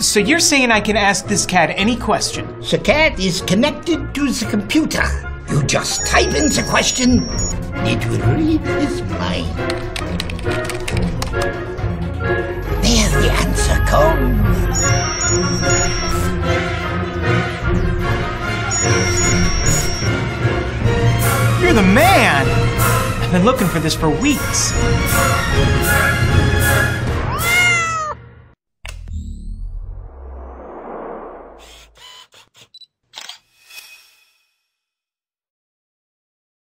So you're saying I can ask this cat any question? The cat is connected to the computer. You just type in the question, it will read his mind. There the answer comes. You're the man! I've been looking for this for weeks.